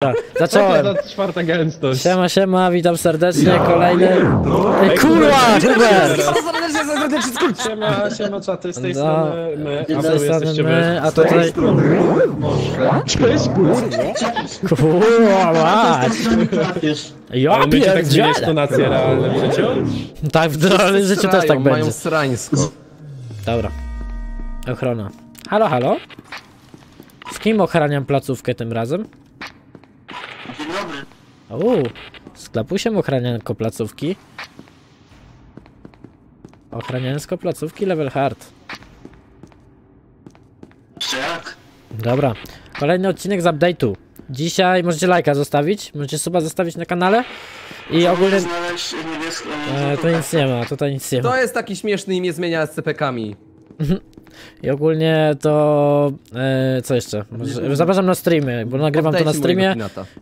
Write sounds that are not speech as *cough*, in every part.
Tak, Co *laughs* Zacząłem. za czwarta gęstość? Siema, siema, witam serdecznie, kolejny... Ej, kurwa, Hubert! Siema, siema czaty, z tej No. strony my, a Z wy tej strony jesteście my, a tutaj... Cześć, kurwa. Kurwa, mać! Ja Ale będzie tak pierdzielę! tonację realne w życiu? Tak, w realnym życiu też tak będzie. Mają srańsko. Dobra. Ochrona. Halo, halo? Z kim ochraniam placówkę tym razem? Uuu, z klapusiem ochranianko placówki. Ochraniansko placówki level hard. Jak? Dobra, kolejny odcinek z update'u. Dzisiaj możecie lajka zostawić, możecie suba zostawić na kanale i ogólnie... Znaleźć niebieską... E, tu nic nie ma, tutaj nic nie ma. To jest taki śmieszny i mnie zmienia SCP-kami. *laughs* I ogólnie to... E, co jeszcze? Zapraszam na streamy, bo nagrywam to na streamie.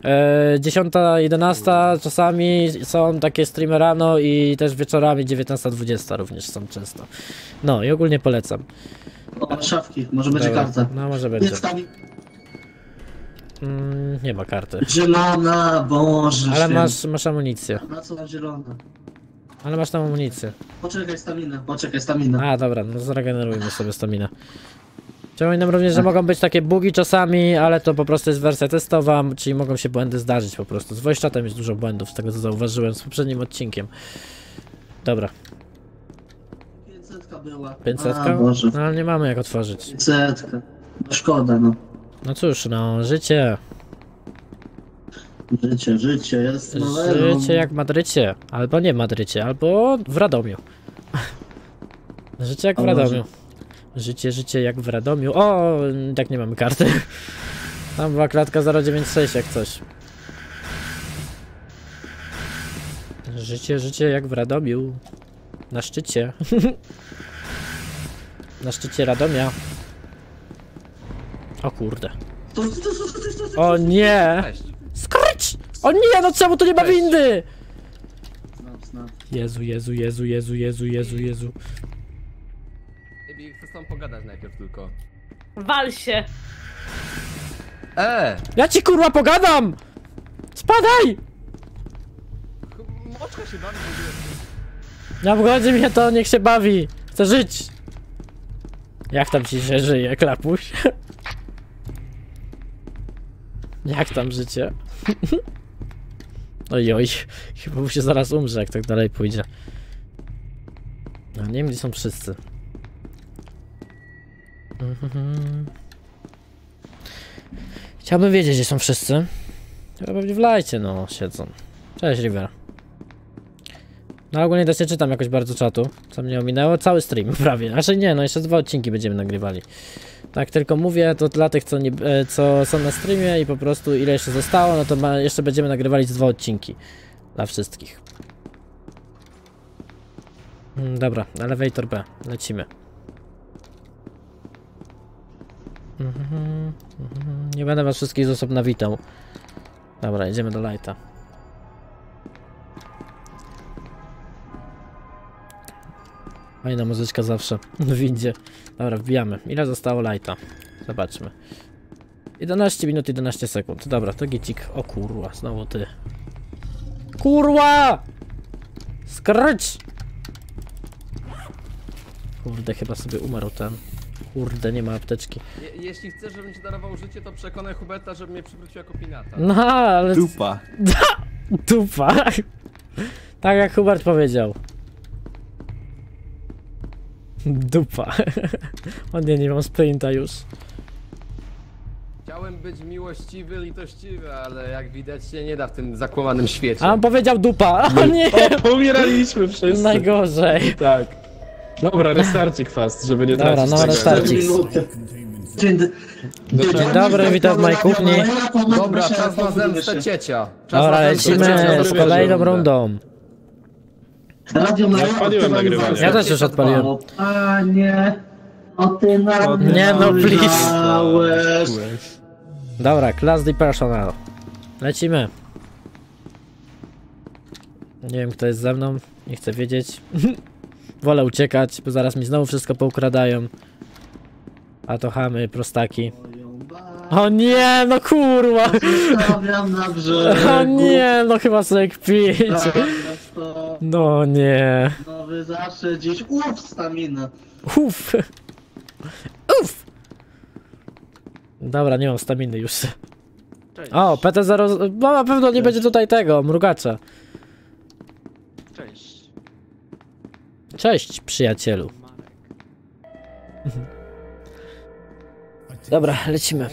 E, 10, 11 czasami są takie streamy rano i też wieczorami 19, 20 również są często. No i ogólnie polecam. O, szafki, może będzie Dobra, karta. No może będzie. Jest tam Mm, nie ma karty. zielona, Boże Ale masz, masz amunicję. Na co zielona? Ale masz tam amunicję. Poczekaj, stamina, poczekaj, stamina. A dobra, no zregenerujmy sobie staminę. Przypominam również, że mogą być takie bugi czasami, ale to po prostu jest wersja testowa, czyli mogą się błędy zdarzyć po prostu. Z voice jest dużo błędów, z tego co zauważyłem z poprzednim odcinkiem. Dobra, 500 była. 500? A, Boże, No ale nie mamy jak otworzyć. 500. No szkoda, no. No cóż, no, życie. Życie, życie, jest nowego. Życie jak w Madrycie. Albo nie w Madrycie, albo w Radomiu. Życie jak w. Radomiu. Życie, życie jak w Radomiu. O, tak nie mamy karty. Tam była klatka 096 jak coś. Życie, życie jak w Radomiu. Na szczycie. *laughs* Na szczycie Radomia. O kurde. O nie! Cześć. O nie, no czemu tu nie ma windy? Snap, snap. Jezu, Jezu, Jezu, Jezu, Jezu, Jezu, Jezu. Baby, chcę z tobą pogadać najpierw tylko. Wal się! E! Ja ci kurwa pogadam! Spadaj! Moczka się bawi w ogóle. Nie obchodzi mnie to, niech się bawi. Chcę żyć. Jak tam ci się żyje, klapuś? *laughs* Jak tam życie? *laughs* Ojoj, chyba mu się zaraz umrze, jak tak dalej pójdzie. No nie wiem, gdzie są wszyscy. Mhm. Chciałbym wiedzieć, gdzie są wszyscy. Chyba pewnie w lajcie, no, siedzą. Cześć, River. No ogólnie też nie czytam jakoś bardzo czatu, co mnie ominęło. Cały stream *laughs* prawie. Znaczy nie, no jeszcze dwa odcinki będziemy nagrywali. Tak tylko mówię, to dla tych, co, nie, e, co są na streamie i po prostu ile jeszcze zostało, no to ma, jeszcze będziemy nagrywali dwa odcinki. Dla wszystkich. Mm, Dobra, elevator B. Lecimy. Mhm, mhm. Nie będę was wszystkich z osobna witał. Dobra, idziemy do lighta. Fajna muzyczka zawsze *laughs* w windzie. Dobra, wbijamy. Ile zostało lighta? Zobaczmy. 11 minut 11 sekund. Dobra, to gicik. O kurwa, znowu ty. Kurwa! Skryć! Kurde, chyba sobie umarł ten. Kurde, nie ma apteczki. Je jeśli chcesz, żebym ci darował życie, to przekonaj Huberta, żeby mnie przywrócił jako pinata. No, ale... Dupa. *laughs* Dupa. Tak jak Hubert powiedział. Dupa. *laughs* O nie, nie mam sprinta już. Chciałem być miłościwy, litościwy, ale jak widać się nie da w tym zakłamanym świecie. A on powiedział dupa. *laughs* O nie! Umieraliśmy wszyscy. Najgorzej. Tak. Dobra, restarcik fast, żeby nie Dobra, tracić no tego. restarcik. Dzień, Dzień dobry, witam w mojej kuchni. Dobra, czas na zemstę ciecia. Czas Dobra, lecimy z kolejną rundą. Radio na Ja odpaliłem nagrywanie. Ja też już odpaliłem. Panie, o ty nam Nie no, please. Dobra, class D personal. Lecimy. Nie wiem kto jest ze mną. Nie chcę wiedzieć. *laughs* Wolę uciekać, bo zaraz mi znowu wszystko poukradają. A to chamy, prostaki. O nie, no kurwa! Stawiam na *laughs* brzegu. O nie, no chyba sobie kpicie. *laughs* No nie. no wy zawsze gdzieś uff stamina. Uff. Uff. Dobra, nie mam staminy już. O, PT0. No na pewno nie będzie tutaj tego, mrugacza. Cześć. Cześć, przyjacielu. Dobra, lecimy.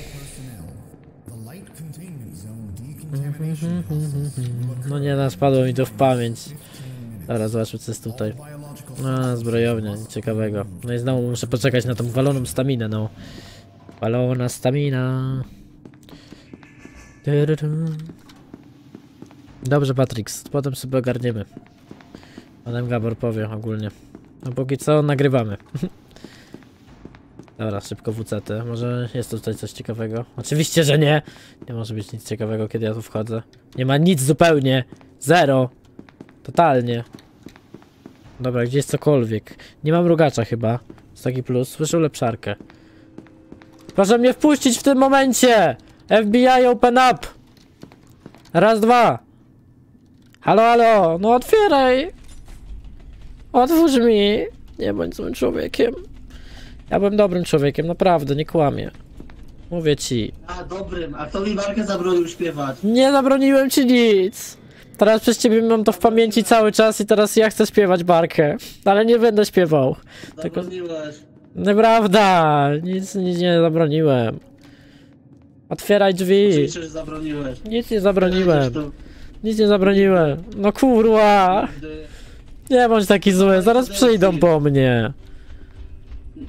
No nie, no, spadło mi to w pamięć. Dobra, zobaczmy co jest tutaj. No, zbrojownia, nic ciekawego. No i znowu muszę poczekać na tą waloną staminę, no. Walona stamina. Dobrze, Patrix, potem sobie ogarniemy. Potem Gabor powie ogólnie. No póki co nagrywamy. *laughs* Dobra, szybko WCT. Może jest tutaj coś ciekawego? Oczywiście, że nie. Nie może być nic ciekawego, kiedy ja tu wchodzę. Nie ma nic zupełnie. Zero. Totalnie. Dobra, gdzie jest cokolwiek? Nie mam mrugacza chyba. Jest taki plus. Słyszę lepszarkę. Proszę mnie wpuścić w tym momencie! FBI open up! Raz, dwa. Halo, halo, no otwieraj! Otwórz mi! Nie bądź złym człowiekiem. Ja byłem dobrym człowiekiem, naprawdę, nie kłamię. Mówię ci. A dobrym, a kto mi walkę zabronił śpiewać? Nie zabroniłem ci nic! Teraz przez ciebie mam to w pamięci cały czas i teraz ja chcę śpiewać barkę. Ale nie będę śpiewał. Tylko- Zabroniłeś. Nieprawda! Nic, nic nie zabroniłem. Otwieraj drzwi. Oczywiście, że zabroniłeś. Nic nie zabroniłem. Nic nie zabroniłem. No kurwa! Nie bądź taki zły, zaraz przyjdą po mnie.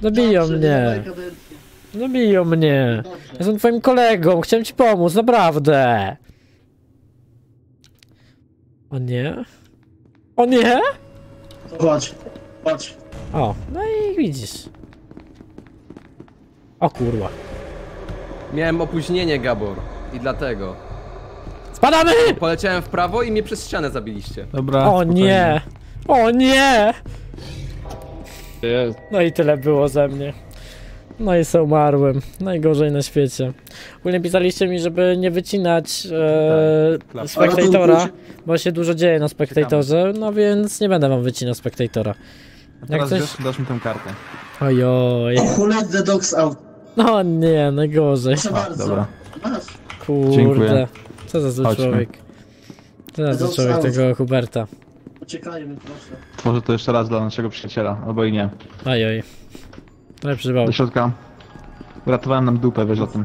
Zabiją mnie. Zabiją mnie. Jestem twoim kolegą, chciałem ci pomóc, naprawdę. O nie? O nie? Chodź, chodź. O, no i widzisz. O kurwa. Miałem opóźnienie, Gabor. I dlatego. Spadamy! Poleciałem w prawo i mnie przez ścianę zabiliście. Dobra. O nie! O nie! Jest. No i tyle było ze mnie. No i se umarłem. Najgorzej na świecie. Ogólnie pisaliście mi, żeby nie wycinać Tak, e, spektatora, bo się dużo dzieje na spektatorze, no więc nie będę wam wycinał spektatora. A teraz coś- wiesz, dasz mi tę kartę. Ojoj. Who let the dogs out? No nie, najgorzej. Proszę bardzo. dobra. Kurde. Dziękuję. Co za zły Chodźmy. człowiek. Co za zły człowiek tego Huberta. Uciekajmy, proszę. Może to jeszcze raz dla naszego przyjaciela, albo i nie. Ojoj. Lepszy bał. Do środka. Uratowałem nam dupę, wiesz o tym.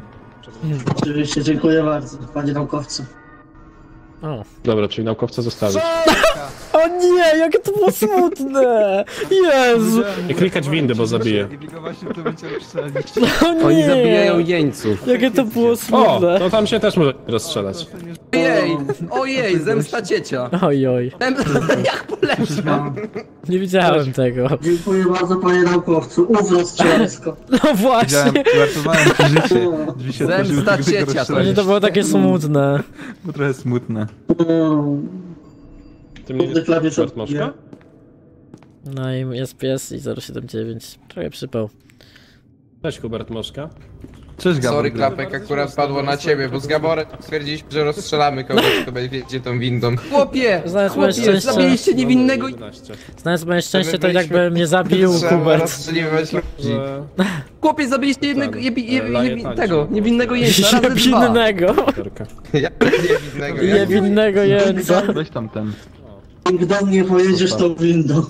Oczywiście, dziękuję bardzo, panie naukowcu. O. Dobra, czyli naukowca zostawić. o nie, jakie to było smutne! Jezu! Nie klikać windy, bo zabije. O nie! Oni zabijają jeńców. Jakie to było O, smutne! to tam się też może rozstrzelać. Ojej, zemsta ciecia. Ojoj, Zemsta, *laughs* jak poleciał. nie widziałem tego. Dziękuję bardzo, panie naukowcu. Uf, rozstrzelasko. *laughs* No właśnie! Uratowałem ci życie. Drzwi się otworzyły, Zemsta ciecia to to było takie smutne. Było trochę smutne. Ty mnie Moszka? No i jest pies i 079. Trochę przypał. Cześć Hubert Moszka. Cześć Gabor. Sorry, klapek akurat padło na ciebie, bo z Gaborem stwierdziliśmy, że rozstrzelamy kogoś, kto będzie tą windą. Chłopie, moje chłopie, szczęście. zabiliście niewinnego... 11. Znając moje szczęście, to my jakby mnie zabił rozstrzeliwać ludzi. Że... Chłopie, zabiliście jednego, Ten, jebi, e, jebi, laje jebi, tańczy. tego, niewinnego jeńca, razy dwa. Jebinnego. Ja niewinnego, ja Jebinnego jeńca. Weź tam ten. Jak do mnie pojedziesz tą windą.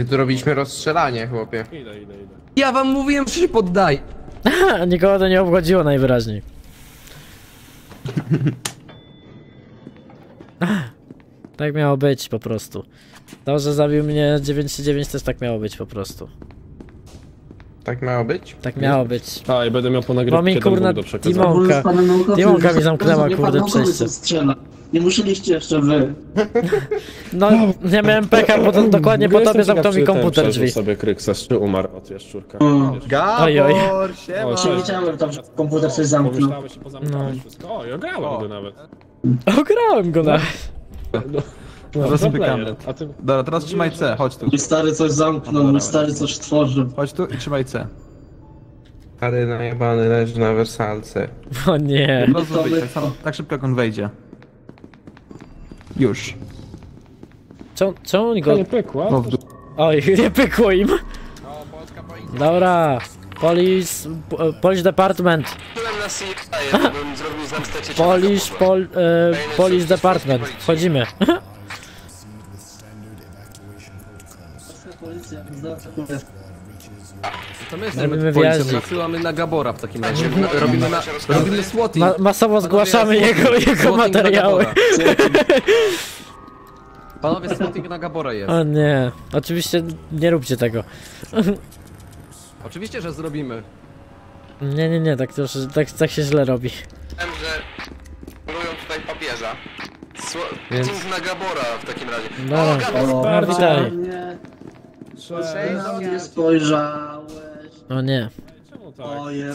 I tu robiliśmy rozstrzelanie, chłopie. Idę, idę, idę. Ja wam mówiłem, że się poddaj. *laughs* Nikogo to nie obchodziło najwyraźniej. *laughs* Tak miało być po prostu. To, że zabił mnie 99 też tak miało być po prostu. Tak miało być? Tak miało być. A, i będę miał po Bo mi, nagrywce kurna, do przekazania. Timo- Ogólnie z panem naukowcem Timonka mi zamknęła, kurde, przejście. Nie musieliście jeszcze wy. No, ja miałem pecha, bo to dokładnie po tobie zamknął mi czy komputer drzwi. sobie Krykses, czy umarł od jaszczurka. O. Ojoj. O, Nie cześć. wiedziałem tam, że komputer coś zamknął. Pomyślałeś i pozamykałeś No. wszystko. O, ja grałem go nawet. Ograłem go na... No, player. A ty... Dobra, teraz trzymaj C, chodź tu. Mój stary coś zamknął, mój stary coś tworzył. Chodź tu i trzymaj C. Stary najebany leży na wersalce. O nie. Wyjść, tak, samo, tak szybko jak on wejdzie. Już. Czemu, czemu oni go... nie pykło. No. Oj, *laughs* nie pykło im. Dobra. Police... po- Police Department. *laughs* Police... Pol, e, police Department. Wchodzimy. Policja. *laughs* To my Robimy jesteśmy policją, nasyłamy na Gabora w takim razie. Robimy, na, robimy swatting. Ma, masowo zgłaszamy jego, jego na materiały. Gabora. *laughs* Panowie, swatting na Gabora jest. O nie. Oczywiście nie róbcie tego. *laughs* Oczywiście, że zrobimy. Nie, nie, nie, tak, to już, tak, tak się źle robi. Wiem, że polują tutaj papieża. Sło... Więc- Więc... na Gabora w takim razie. Dobra. O, Gabor! O, No, witaj. Nie, Cześć. na mnie spojrzałeś. O nie. Czemu tak?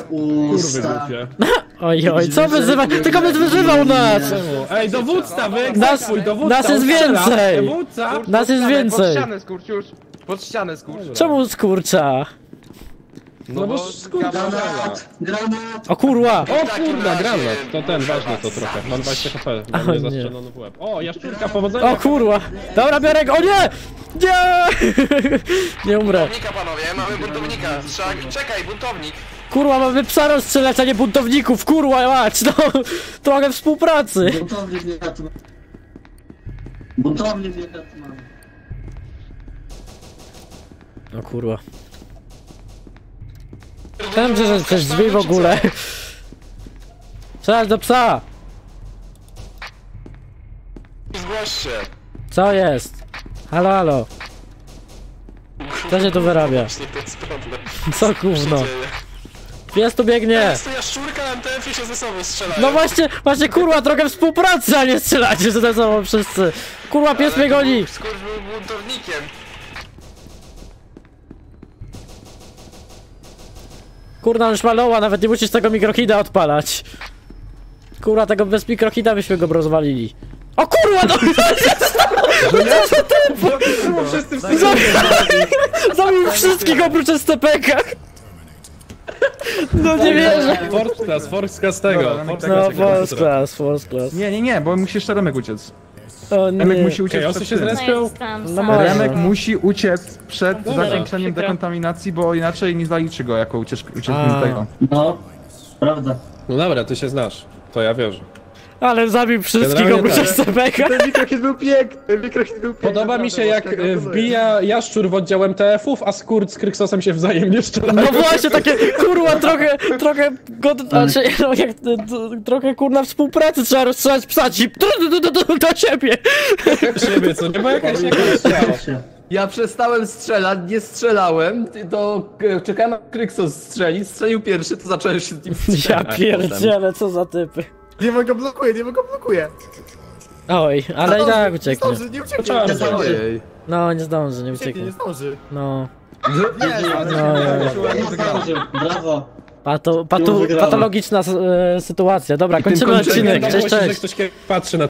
Kurwy usta. *laughs* Oj, oj, co wyzywa? Tylko by wyzywał nas! Ej, dowódca, wy Nas- dowódca, nas jest strzela. więcej. Dowódca! Nas jest Pod więcej! ścianę skurcz już. Pod ścianę skurcz. Czemu skurcza? No bo skurcz Granat, granat. O kurwa! O kurna, granat! To ten, ważny to trochę. Mam 20 HP, mnie nie. zastrzelony w łeb. O, jaszczurka, powodzenia! O kurwa! Dobra, biorę go! O nie! Nie! *laughs* Nie umrę. Buntownika, panowie, mamy buntownika. Trzeba... Czekaj, buntownik. Kurwa, mamy psa rozstrzelać, a nie buntowników! Kurwa, mać! No! Trochę współpracy! Buntownik mnie katma. Buntownik mnie katma. O kurwa. Wiem, że że przez drzwi w ogóle. Strzelać do psa! Zgłoś się. Co jest? Halo, halo. Co się tu wyrabia? Co gówno? Pies tu biegnie! Jest to jaszczurka, na MTF-ie się ze sobą strzelają. No właśnie, właśnie kurwa, trochę współpracy, a nie strzelacie ze sobą wszyscy. Kurwa, pies mnie goni! Skurcz był buntownikiem. Kurwa, on już maloła, nawet nie musisz tego mikrokida odpalać. Kurwa, tego bez mikrokida byśmy go rozwalili. O kurwa, no! *laughs* *laughs* Zabił, zabił wszystkich oprócz STPK! *laughs* No nie wierzę! Force class, force class tego. Dobra, Force No, class first class. Nie, nie, nie, bo musi jeszcze Remek uciec. O Remek musi uciec przed się tym. zrespią. No No sama. może. Remek musi uciec przed Dobra. zakończeniem dekontaminacji, bo inaczej nie zaliczy go jako ucieczkę A. uciecznika. No, prawda. No dobra, ty się znasz. To ja wierzę. Ale zabił wszystkich Generalnie oprócz tak. STPK. Mikrohit był piękny, mikrohit był piękny. Podoba mi się jak y, wbija jaszczur w oddział MTF-ów, a Skurt z Kryksosem się wzajemnie strzelają. No właśnie, takie kurwa, trochę, trochę, god, znaczy, no jak, to, trochę kurna współpracy trzeba rozstrzelać psa ci do siebie. siebie, co nie? Bo jakaś jakaś. Ja przestałem strzelać, nie strzelałem, to e, czekałem na Kryksos strzeli, strzelił pierwszy, to zacząłem się z nim Ja strzelać potem. pierdzielę, co za typy. Nie ma go blokuje, nie ma go blokuje. Oj, ale i tak ucieknie. Zdąży, nie ucieknie. Nie zdąży. No, nie zdąży, nie Ucieknie, nie zdąży. No. Nie, No. Nie zdążył. Brawo. Pato, pato, patologiczna e, sytuacja. Dobra, kończymy odcinek. Cześć, cześć. ktoś patrzy na